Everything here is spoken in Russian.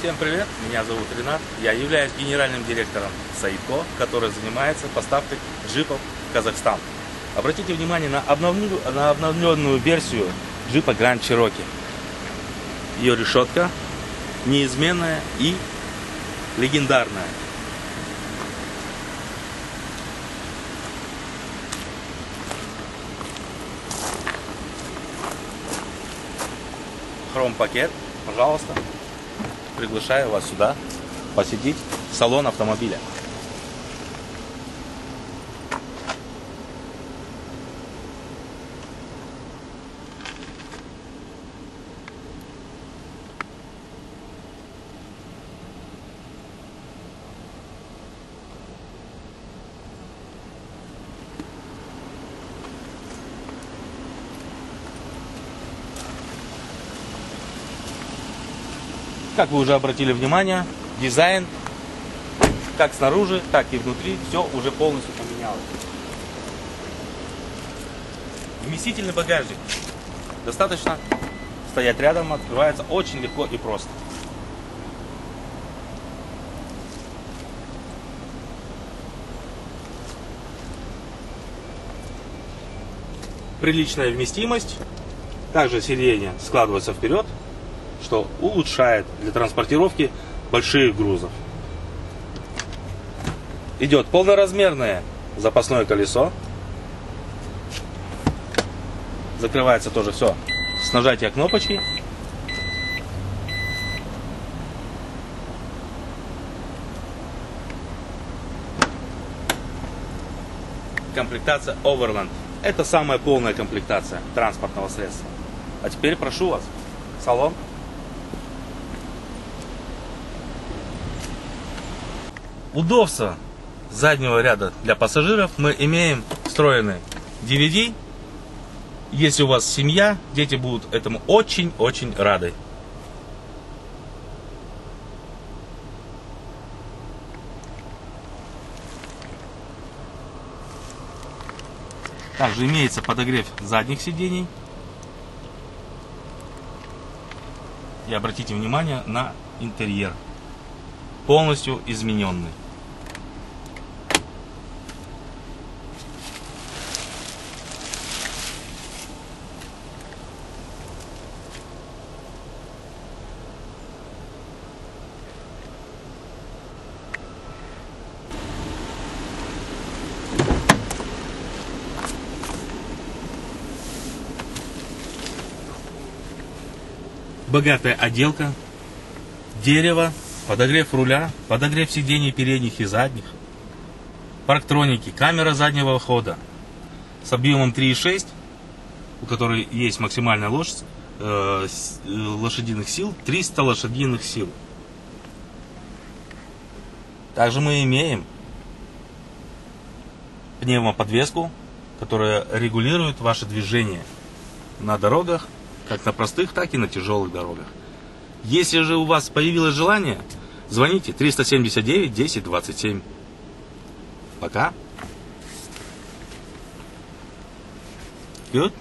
Всем привет, меня зовут Ренат. Я являюсь генеральным директором Саидко, который занимается поставкой джипов в Казахстан. Обратите внимание на обновленную, на обновленную версию джипа Grand Cherokee. Ее решетка неизменная и легендарная. Хром-пакет, пожалуйста приглашаю вас сюда посетить салон автомобиля. Как вы уже обратили внимание, дизайн как снаружи, так и внутри все уже полностью поменялось. Вместительный багажник. Достаточно стоять рядом, открывается очень легко и просто. Приличная вместимость. Также сиденье складывается вперед, что улучшает для транспортировки больших грузов. Идет полноразмерное запасное колесо. Закрывается тоже все с нажатия кнопочки. Комплектация Overland. Это самая полная комплектация транспортного средства. А теперь прошу вас, салон удобства заднего ряда для пассажиров мы имеем встроенный DVD. Если у вас семья, дети будут этому очень-очень рады. Также имеется подогрев задних сидений. И обратите внимание на интерьер полностью измененный. Богатая отделка, дерево, подогрев руля, подогрев сидений передних и задних, парктроники, камера заднего хода с объемом 3,6, у которой есть максимальная лошадь, э, э, лошадиных сил, 300 лошадиных сил. Также мы имеем пневмоподвеску, которая регулирует ваше движение на дорогах, как на простых, так и на тяжелых дорогах. Если же у вас появилось желание, звоните 379 10 27. Пока. Good.